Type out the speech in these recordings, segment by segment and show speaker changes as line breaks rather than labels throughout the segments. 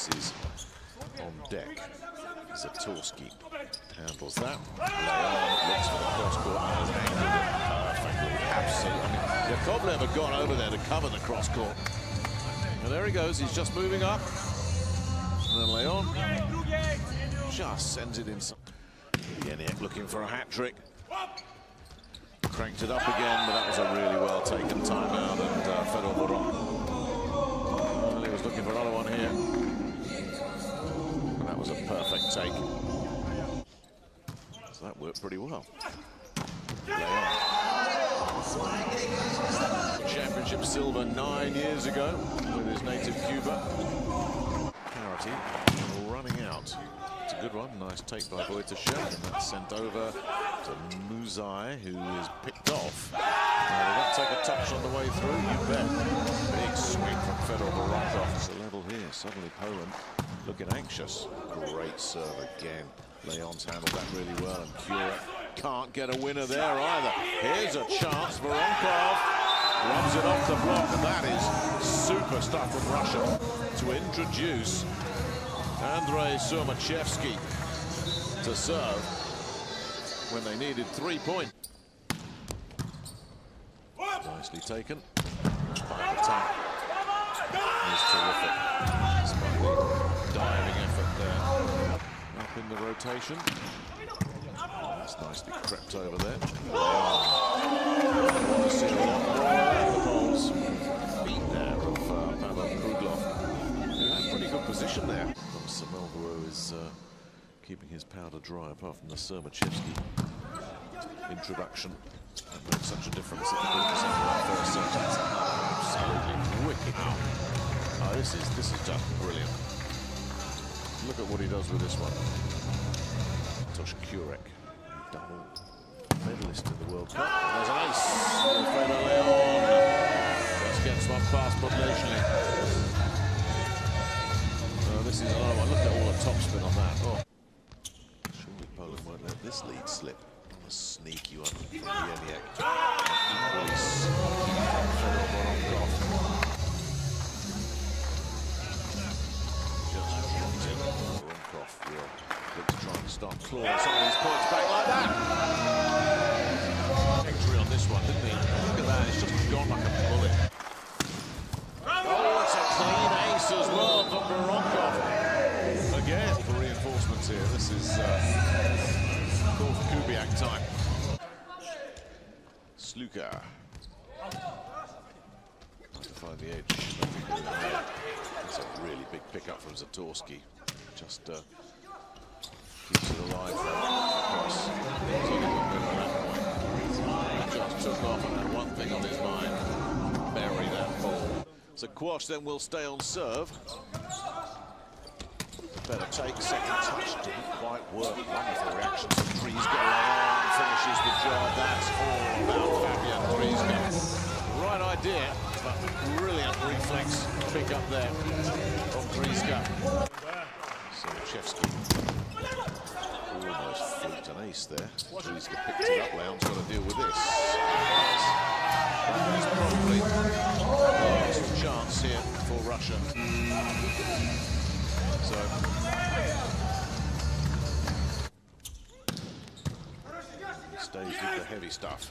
aces on deck. Zatorski handles that. Leon looks for the cross court. Absolutely. Yakovlev had gone over there to cover the cross court. And there he goes. He's just moving up. And then Leon just sends it in. Bieniek looking for a hat trick. Cranked it up again, but that was a really well taken timeout. And uh, Fedor Well, he was looking for another one here. Was a perfect take. So that worked pretty well. Championship silver nine years ago with his native Cuba. Parity running out. It's a good one. Nice take by Wojciech. And that's sent over to Muzai, who is off. Now, they don't take a touch on the way through, you bet. Big swing from Fedor Voronkov. It's a level here. Suddenly Poland looking anxious. Great serve again. Leon's handled that really well, and Cura can't get a winner there either. Here's a chance. Voronkov rubs it off the block, and that is super stuff from Russia to introduce Andrei Surmachevsky to serve when they needed three points. Nicely taken. By attack is terrific. The diving effort there. Up in the rotation. That's nicely crept over there. the. Beat there of Pavel Kruglov. Who pretty good position there. Sammelvuo is uh, keeping his powder dry, apart from the Surmachevsky introduction. That made such a difference at the end of that first set. Absolutely wicked. Oh, this is this is just brilliant. Look at what he does with this one. Tosh Kurek, double medalist in the World Cup. There's an ace. Wilfredo Leon just gets one past Podlesnykh. Oh, this is another one. Look at all the topspin on that. Oh. Surely Poland won't let this lead slip. Sneaky one from Bieniek. Equally sneaky Fedor Voronkov. Just wanting Voronkov will look to try and start clawing some of these points back like that. To the edge. That's a really big pickup from Zatorski. Just uh, keeps it alive Just took off and had one thing on his mind. Bury that ball. So Quash then will stay on serve better take. Second touch didn't quite work. Wonderful reaction to Drzyzga. finishes the job. That's all about Fabian Drzyzga. Right idea, but brilliant reflex pick up there from Drzyzga. Surmachevsky almost flicked an ace there. Drzyzga picked it up. Leon's to deal with this. That is probably the last chance here for Russia. So stays with the heavy stuff.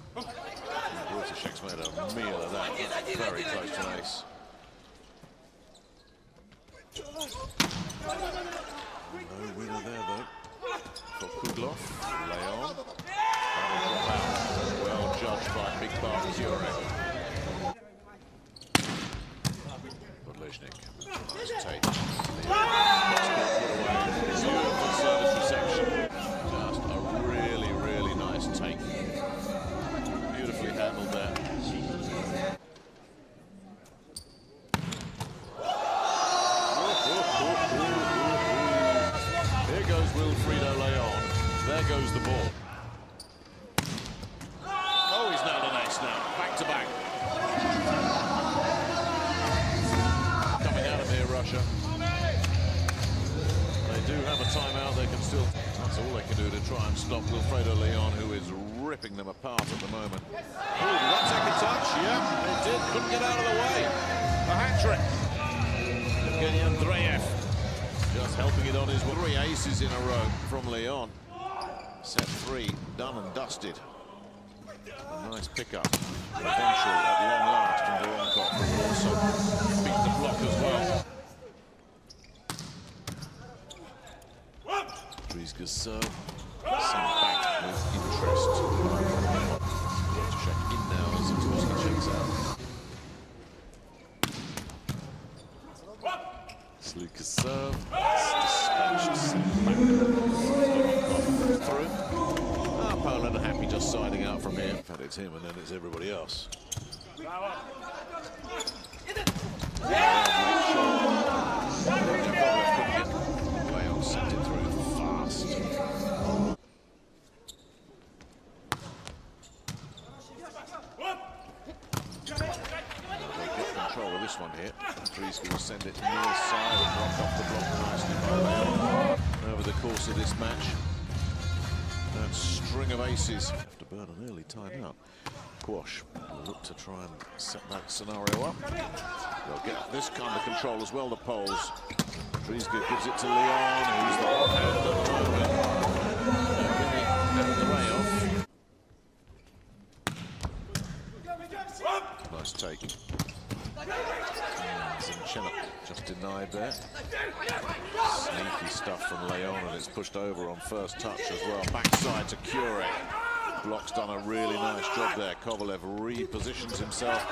Wojciech's made a meal of that, very close to ace. No winner there though for Kruglov. Leon. Well judged by Big Bar Kurek. Still... That's all they can do to try and stop Wilfredo Leon, who is ripping them apart at the moment. Ooh, that a touch? Yeah, it did. Couldn't get out of the way. A hat-trick. Evgeny Andreev just helping it on his three aces in a row from Leon. Set three, done and dusted. A nice pickup. Eventually, at long last, and Voronkov also beat the block as well. Drzyzga's serve. Sent back with interest. Check in now as checks out. Kliuka's serve. Dispatched. Through. Ah, Poland are happy just siding out from here. In fact, it's him and then it's everybody else. Leon sent it through fast. They get control of this one here. Drzyzga will send it near side and rock off the block nicely. Over the course of this match, that string of aces to burn an early timeout. Quash will look to try and set that scenario up. They'll get this kind of control as well, the Poles. Drzyzga gives it to Leon, who's the hot hand at the moment. Nice take. Zinchenko just denied there. Sneaky stuff from Leon, and it's pushed over on first touch as well. Backside to Kure. Block's done a really nice job there. Kovalev repositions himself.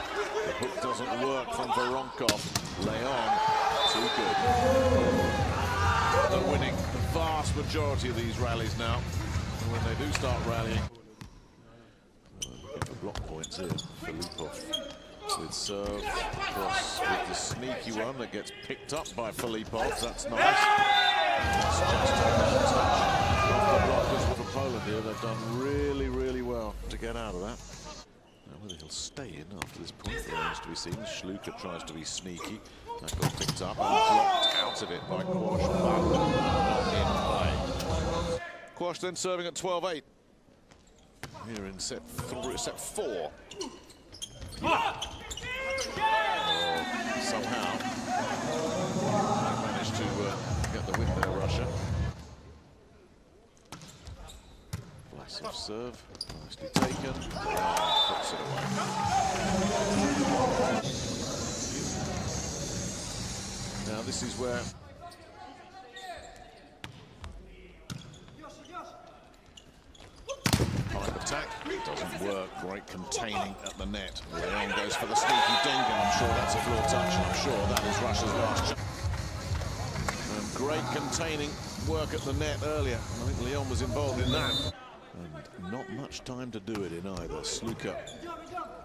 The hook doesn't work from Voronkov. Leon, too good. They're winning the vast majority of these rallies now. And when they do start rallying, the block points here. Filipov with serve cross with the sneaky one that gets picked up by Filipov. That's nice. That's just a touch off the blockers for Poland here. They've done really, really well to get out of that. Now whether he'll stay in after this point remains to be seen. Kliuka tries to be sneaky. That got picked up and blocked out of it by Quash, but not in play. Quash then serving at 12-8 here in set three, set four. Oh, somehow managed to uh, get the win there, Russia. Vlasov serve, nicely taken, puts it away. Now this is where doesn't work. Great containing at the net. Leon goes for the sneaky dink, and I'm sure that's a floor touch, and I'm sure that is Russia's last And great containing work at the net earlier. I think Leon was involved in that. And not much time to do it in either. Kliuka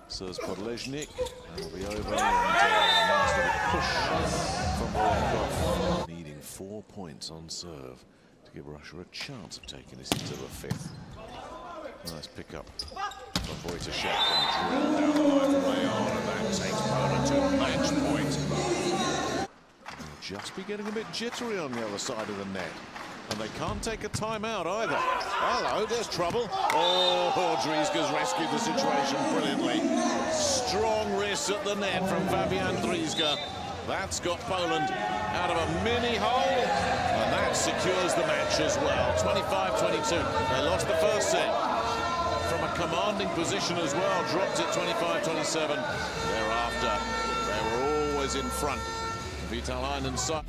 serves Podlesnykh. That'll be over. And uh, nice push from Voronkov. Needing four points on serve to give Russia a chance of taking this into the fifth. Nice pickup Wojciech and drill down from and that takes Poland to match point. They'll just be getting a bit jittery on the other side of the net. And they can't take a timeout either. Hello, there's trouble. Oh, Drzyzga's rescued the situation brilliantly. Strong wrist at the net from Fabian Driesga. That's got Poland out of a mini hole, and that secures the match as well. 25-22. They lost the first set a commanding position as well, dropped it 25-27. Thereafter, they were always in front. Vital Heynen's side.